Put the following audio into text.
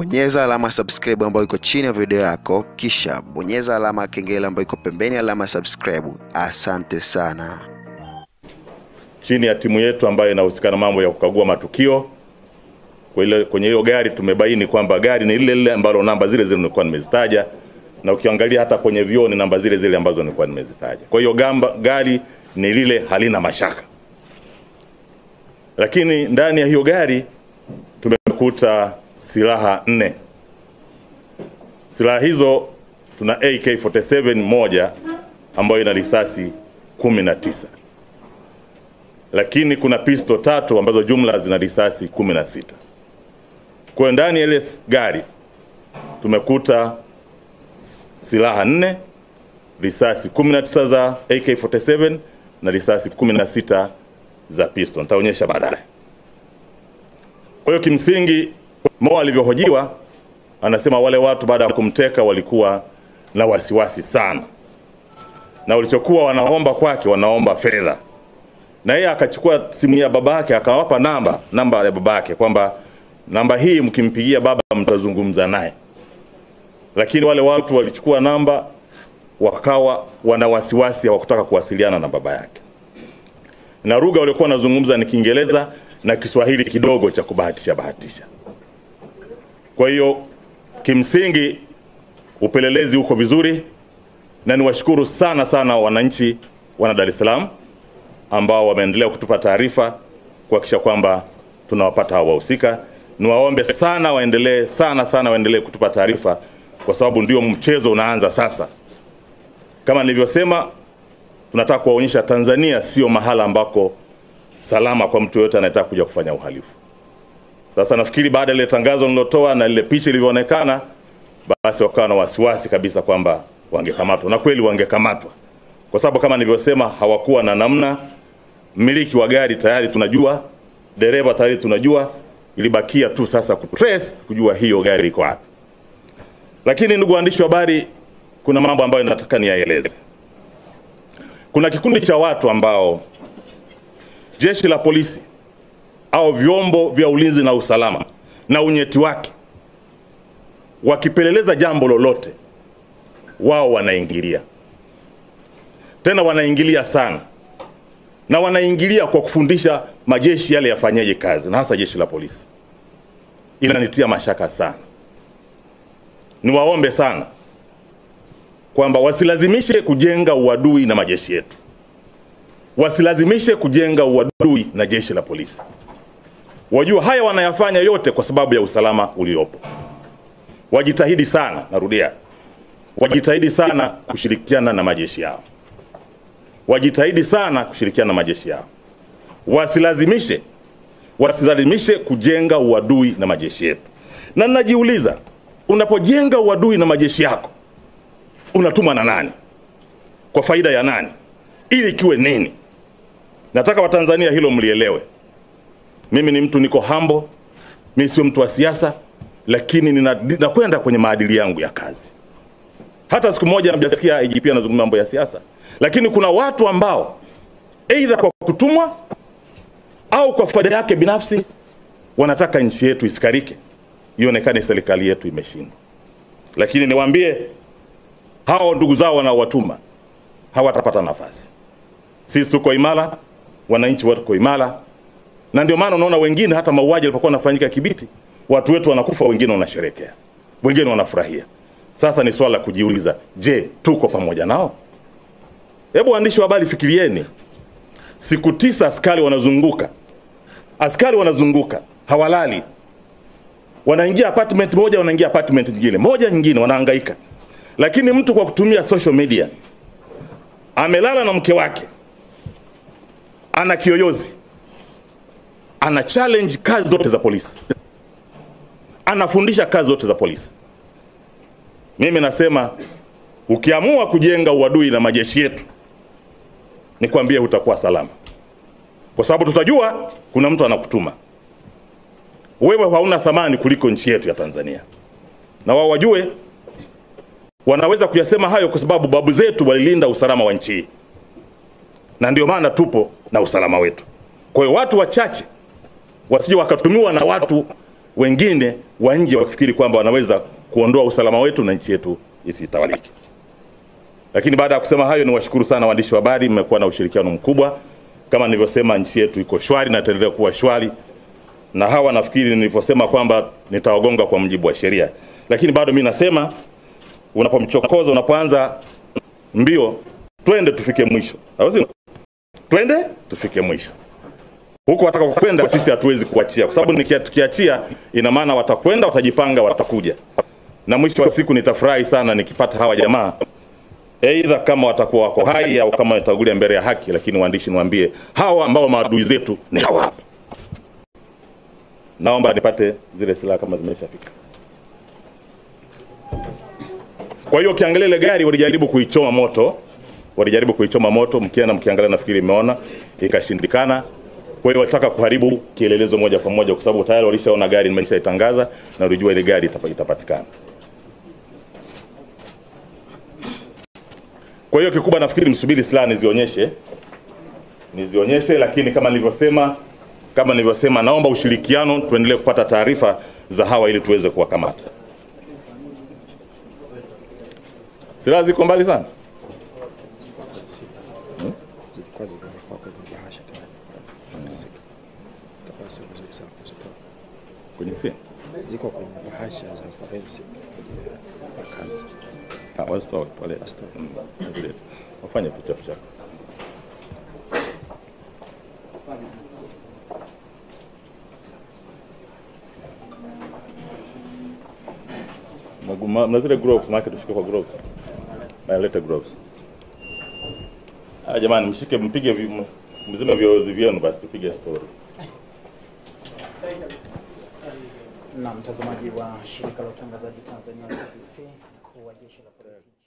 bonyeza alama subscribe ambayo iko chini ya video yako, kisha bonyeza alama kengele ambayo iko pembeni ya alama subscribe. Asante sana. chini ya timu yetu ambayo inahusikana mambo ya kukagua matukio. Kwenye hiyo gari tumebaini kwamba gari ni lile lile ambalo namba zile zile nilikuwa nimezitaja, na ukiangalia hata kwenye vioo ni namba zile zile ambazo nilikuwa nimezitaja. Kwa hiyo gari ni lile, halina mashaka. Lakini ndani ya hiyo gari tumekuta silaha nne. Silaha hizo tuna AK47 moja ambayo ina risasi kumi na tisa lakini kuna pisto tatu ambazo jumla zina risasi kumi na sita. Kwa hiyo ndani ya ile gari tumekuta silaha nne, risasi 19 za AK47 na risasi 16 za pisto. Nitaonyesha baadaye. Kwa hiyo kimsingi, Mo alivyohojiwa anasema wale watu baada ya kumteka walikuwa na wasiwasi sana, na walichokuwa wanaomba kwake, wanaomba fedha na yeye akachukua simu ya babake akawapa namba namba ya babake kwamba namba hii mkimpigia baba mtazungumza naye. Lakini wale watu walichukua namba wakawa wana wasiwasi, hawakutaka kuwasiliana na baba yake, na lugha waliokuwa wanazungumza ni Kiingereza na Kiswahili kidogo cha kubahatisha bahatisha. Kwa hiyo kimsingi upelelezi uko vizuri, na niwashukuru sana sana wananchi wana Dar es Salaam ambao wameendelea kutupa taarifa kuhakikisha kwamba tunawapata hao wahusika. Niwaombe sana waendelee sana sana waendelee kutupa taarifa, kwa sababu ndio mchezo unaanza sasa. Kama nilivyosema, tunataka kuwaonyesha Tanzania sio mahala ambako salama kwa mtu yoyote anayetaka kuja kufanya uhalifu. Sasa nafikiri baada ya ile tangazo nilotoa na ile picha ilivyoonekana, basi wakawa na wasiwasi kabisa kwamba wangekamatwa, na kweli wangekamatwa, kwa sababu kama nilivyosema, hawakuwa na namna. Mmiliki wa gari tayari tunajua, dereva tayari tunajua, ilibakia tu sasa kutrace kujua hiyo gari iko wapi. Lakini ndugu waandishi wa habari, kuna mambo ambayo nataka niyaeleze. Kuna kikundi cha watu ambao jeshi la polisi au vyombo vya ulinzi na usalama na unyeti wake wakipeleleza jambo lolote, wao wanaingilia, tena wanaingilia sana na wanaingilia kwa kufundisha majeshi yale yafanyaje kazi, na hasa jeshi la polisi. Inanitia mashaka sana. Niwaombe sana kwamba wasilazimishe kujenga uadui na majeshi yetu, wasilazimishe kujenga uadui na jeshi la polisi. Wajua haya wanayafanya yote kwa sababu ya usalama uliopo. Wajitahidi sana, narudia, wajitahidi sana kushirikiana na majeshi yao wajitahidi sana kushirikiana na majeshi yao, wasilazimishe wasilazimishe kujenga uadui na majeshi yetu. Na ninajiuliza, unapojenga uadui na majeshi yako unatumwa na nani? Kwa faida ya nani? Ili kiwe nini? Nataka Watanzania hilo mlielewe. Mimi ni mtu niko hambo, mimi sio mtu wa siasa, lakini ninakwenda nina kwenye maadili yangu ya kazi. Hata siku moja mjasikia IGP anazungumza mambo ya siasa, lakini kuna watu ambao aidha kwa kutumwa au kwa faida yake binafsi wanataka nchi yetu isikarike, ionekane serikali yetu imeshindwa. Lakini niwaambie hao ndugu zao wanaowatuma hawatapata nafasi. Sisi tuko imara, wananchi wako imara, na ndio maana unaona wengine hata mauaji yalipokuwa yanafanyika Kibiti, watu wetu wanakufa, wengine wanasherekea, wengine wanafurahia. Sasa ni swala la kujiuliza, je, tuko pamoja nao? Hebu waandishi wa habari fikirieni, siku tisa askari wanazunguka, askari wanazunguka, hawalali, wanaingia apartment moja, wanaingia apartment nyingine, moja nyingine, wanahangaika. Lakini mtu kwa kutumia social media amelala na mke wake, ana kiyoyozi, ana challenge kazi zote za polisi, anafundisha kazi zote za polisi. Mimi nasema ukiamua kujenga uadui na majeshi yetu, nikwambie utakuwa salama, kwa sababu tutajua kuna mtu anakutuma wewe. Hauna thamani kuliko nchi yetu ya Tanzania, na wao wajue wanaweza kuyasema hayo kwa sababu babu zetu walilinda usalama wa nchi hii, na ndio maana tupo na usalama wetu. Kwa hiyo watu wachache wasije wakatumiwa na watu wengine wa nje wakifikiri kwamba wanaweza kuondoa usalama wetu na nchi yetu isitawaliki. Lakini baada ya kusema hayo, niwashukuru sana waandishi wa habari, mmekuwa na ushirikiano mkubwa. Kama nilivyosema, nchi yetu iko shwari na itaendelea kuwa shwari, na hawa nafikiri nilivyosema kwamba nitawagonga kwa mujibu wa sheria, lakini bado mi nasema unapomchokoza, unapoanza mbio, twende tufike mwisho, au? Twende tufike mwisho huko wataka kwenda, sisi hatuwezi kuachia, kwa sababu nikiachia, ina maana watakwenda, watajipanga, watakuja, na mwisho wa siku nitafurahi sana nikipata hawa jamaa aidha kama watakuwa wako hai au kama watagulia mbele ya haki. Lakini waandishi, niwaambie hawa ambao maadui zetu ni hawa hapa. Naomba nipate zile silaha kama zimeshafika. Kwa hiyo ukiangalia ile gari walijaribu kuichoma moto, walijaribu kuichoma moto, mkienda mkiangalia, nafikiri imeona ikashindikana. Kwa hiyo walitaka kuharibu kielelezo moja kwa moja, kwa sababu tayari walishaona gari, nimeshaitangaza na ulijua ile gari itapatikana. Kwa hiyo kikubwa nafikiri msubiri silaha nizionyeshe, nizionyeshe, lakini kama nilivyosema, kama nilivyosema, naomba ushirikiano, tuendelee kupata taarifa za hawa ili tuweze kuwakamata. Silaha ziko mbali sana. zilikuwa zimewekwa kwenye bahasha tayari. Itakuwa sio vizuri sana kuzitoa. Kwenye simu. Ziko kwenye bahasha za forensic kwa ajili ya kazi. Wafanye tu chafu. Maguma- Mna zile gloves, maana tushike kwa gloves. Na leta gloves. Ah, jamani mshike mpige mzima viozi vyenu basi tupige story. Na mtazamaji wa shirika la utangazaji Tanzania TBC, mkuu wa jeshi la polisi